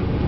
man.